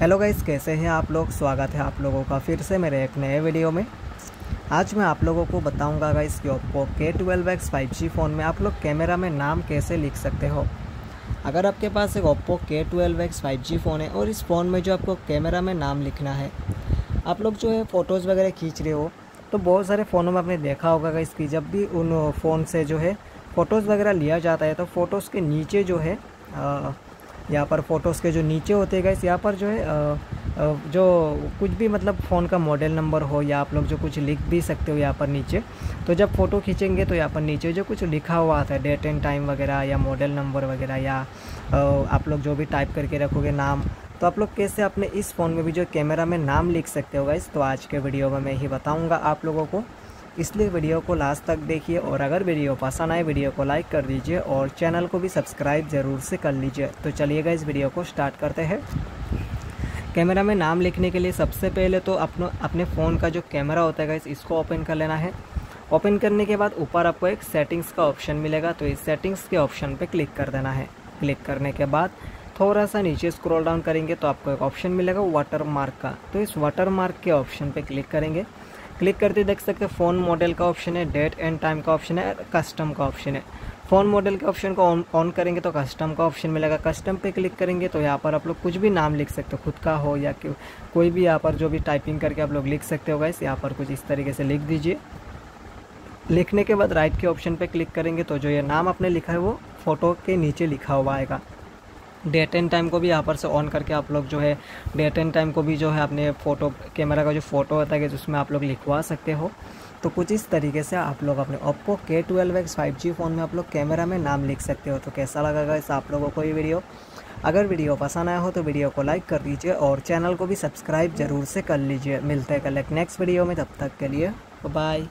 Hello guys, कैसे हैं आप लोग? स्वागत है आप लोगों का फिर से मेरे एक नए वीडियो में। आज मैं आप लोगों को बताऊँगा गाइस कि Oppo K twelve x five G phone में आप लोग कैमरा में नाम कैसे लिख सकते हो। अगर आपके पास एक Oppo K twelve x five G phone है और इस फ़ोन में जो आपको कैमरा में नाम लिखना है, आप लोग जो है फ़ोटोज़ वगैरह खींच रहे हो तो बहुत सारे फ़ोनों में आपने देखा होगा गाइस कि जब भी उन फ़ोन से जो है फ़ोटोज़ वगैरह लिया जाता है तो फ़ोटोज़ के नीचे जो है यहाँ पर फ़ोटोज़ के जो नीचे होते हैं गाइस यहाँ पर जो है जो कुछ भी मतलब फ़ोन का मॉडल नंबर हो या आप लोग जो कुछ लिख भी सकते हो यहाँ पर नीचे तो जब फ़ोटो खींचेंगे तो यहाँ पर नीचे जो कुछ लिखा हुआ आता है डेट एंड टाइम वगैरह या मॉडल नंबर वगैरह या आप लोग जो भी टाइप करके रखोगे नाम तो आप लोग कैसे अपने इस फ़ोन में भी जो कैमरा में नाम लिख सकते हो गाइस तो आज के वीडियो में मैं ही बताऊँगा आप लोगों को। इसलिए वीडियो को लास्ट तक देखिए और अगर वीडियो पसंद आए, वीडियो को लाइक कर दीजिए और चैनल को भी सब्सक्राइब ज़रूर से कर लीजिए। तो चलिएगा इस वीडियो को स्टार्ट करते हैं। कैमरा में नाम लिखने के लिए सबसे पहले तो अपनो, अपने फ़ोन का जो कैमरा होता है इसको ओपन कर लेना है। ओपन करने के बाद ऊपर आपको एक सेटिंग्स का ऑप्शन मिलेगा तो इस सेटिंग्स के ऑप्शन पर क्लिक कर देना है। क्लिक करने के बाद थोड़ा सा नीचे स्क्रॉल डाउन करेंगे तो आपको एक ऑप्शन मिलेगा वाटर मार्क का। तो इस वाटर मार्क के ऑप्शन पे क्लिक करेंगे। क्लिक करते देख सकते हैं, फ़ोन मॉडल का ऑप्शन है, डेट एंड टाइम का ऑप्शन है, कस्टम का ऑप्शन है। फ़ोन मॉडल के ऑप्शन को ऑन ऑन करेंगे तो कस्टम का ऑप्शन मिलेगा। कस्टम पे क्लिक करेंगे तो यहाँ पर आप लोग कुछ भी नाम लिख सकते हो, खुद का हो या कोई भी यहाँ पर जो भी टाइपिंग करके आप लोग लिख सकते हो गैस यहाँ पर कुछ इस तरीके से लिख दीजिए। लिखने के बाद राइट के ऑप्शन पे क्लिक करेंगे तो जो ये नाम आपने लिखा है वो फ़ोटो के नीचे लिखा हुआ आएगा। डेट एंड टाइम को भी यहाँ पर से ऑन करके आप लोग जो है डेट एंड टाइम को भी जो है अपने फ़ोटो कैमरा का जो फ़ोटो होता है उसमें आप लोग लिखवा सकते हो। तो कुछ इस तरीके से आप लोग अपने ओप्पो के twelve X five G phone में आप लोग कैमरा में नाम लिख सकते हो। तो कैसा लगेगा इस आप लोगों को ये वीडियो अगर वीडियो पसंद आया हो तो वीडियो को लाइक कर दीजिए और चैनल को भी सब्सक्राइब ज़रूर से कर लीजिए। मिलते हैं कल एक नेक्स्ट वीडियो में, तब तक के लिए बाय